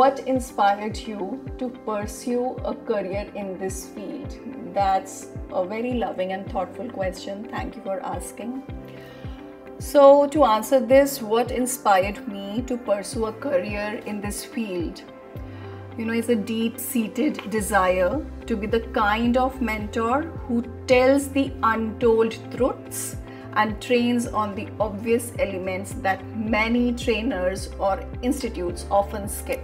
what inspired you to pursue a career in this field? That's a very loving and thoughtful question. Thank you for asking. So, to answer this, what inspired me to pursue a career in this field? You know, it's a deep seated desire to be the kind of mentor who tells the untold truths and trains on the obvious elements that many trainers or institutes often skip.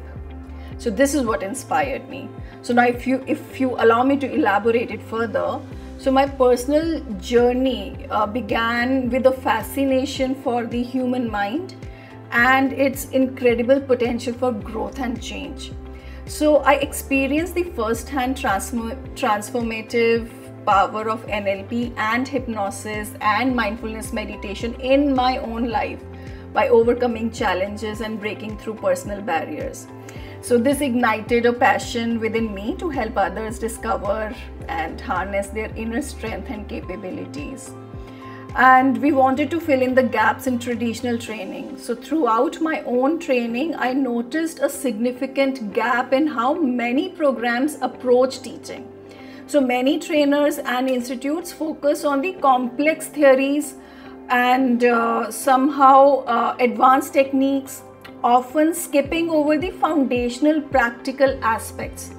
So this is what inspired me. So now if you if you allow me to elaborate it further, so my personal journey uh, began with a fascination for the human mind and its incredible potential for growth and change. So I experienced the first-hand transform- transformative power of NLP and hypnosis and mindfulness meditation in my own life by overcoming challenges and breaking through personal barriers. So, this ignited a passion within me to help others discover and harness their inner strength and capabilities. And we wanted to fill in the gaps in traditional training. So, throughout my own training, I noticed a significant gap in how many programs approach teaching. So many trainers and institutes focus on the complex theories and uh, somehow uh, advanced techniques, often skipping over the foundational practical aspects.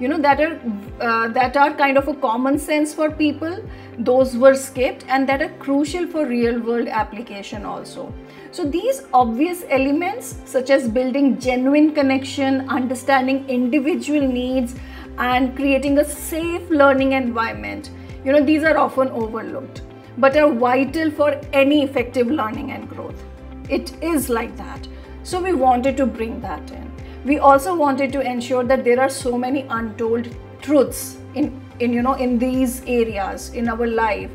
You know that are uh, that are kind of a common sense for people. Those were skipped and that are crucial for real world application also. So these obvious elements, such as building genuine connection, understanding individual needs and creating a safe learning environment. You know, these are often overlooked, but are vital for any effective learning and growth. It is like that. So we wanted to bring that in. We also wanted to ensure that there are so many untold truths in, in you know in these areas in our life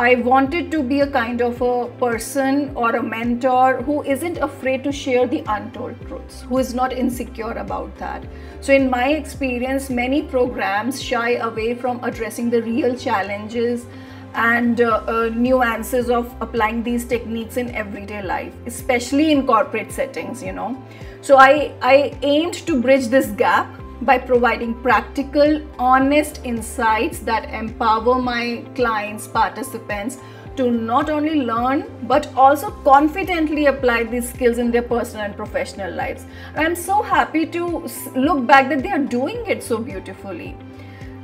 I wanted to be a kind of a person or a mentor who isn't afraid to share the untold truths, who is not insecure about that. So, in my experience, many programs shy away from addressing the real challenges and uh, uh, nuances of applying these techniques in everyday life, especially in corporate settings, you know. So, I, I aimed to bridge this gap by providing practical, honest insights that empower my clients, participants to not only learn but also confidently apply these skills in their personal and professional lives. I'm so happy to look back that they are doing it so beautifully.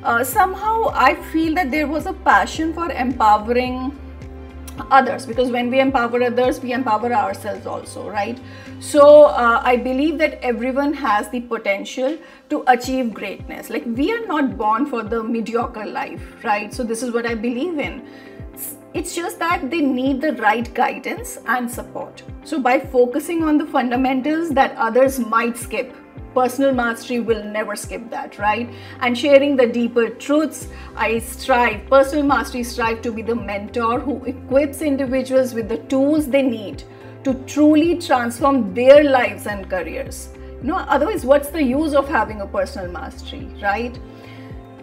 Uh, somehow I feel that there was a passion for empowering others because when we empower others we empower ourselves also right? So uh, i believe that everyone has the potential to achieve greatness. Like we are not born for the mediocre life right? So this is what i believe in. It's just that they need the right guidance and support. So by focusing on the fundamentals that others might skip personal mastery will never skip that right? And sharing the deeper truths i strive personal mastery strive to be the mentor who equips individuals with the tools they need to truly transform their lives and careers. You know otherwise what's the use of having a personal mastery right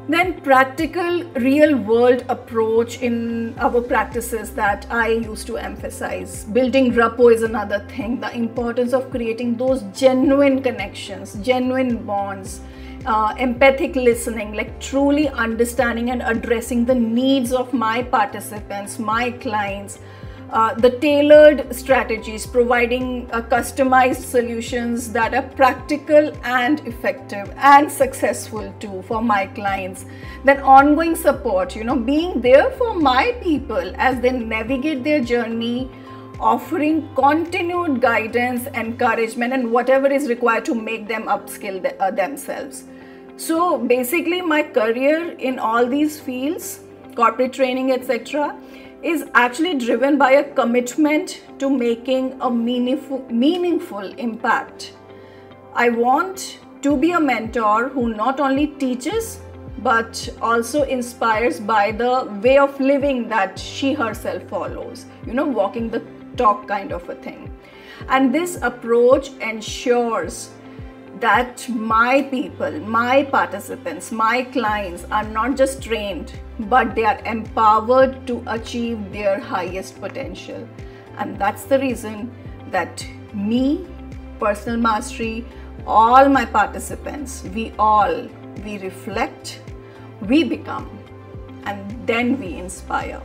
then practical real world approach in our practices that i used to emphasize. Building rapport is another thing. The importance of creating those genuine connections genuine bonds uh, empathic listening like truly understanding and addressing the needs of my participants my clients uh, the tailored strategies, providing uh, customized solutions that are practical and effective and successful too for my clients. Then ongoing support, you know, being there for my people as they navigate their journey, offering continued guidance, encouragement, and whatever is required to make them upskill uh, themselves. So basically, my career in all these fields, corporate training, etc is actually driven by a commitment to making a meaningful, meaningful impact. I want to be a mentor who not only teaches but also inspires by the way of living that she herself follows, you know, walking the talk kind of a thing. And this approach ensures that my people, my participants, my clients are not just trained, but they are empowered to achieve their highest potential. And that's the reason that me, personal mastery, all my participants, we all, we reflect, we become, and then we inspire.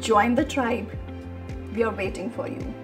Join the tribe. We are waiting for you.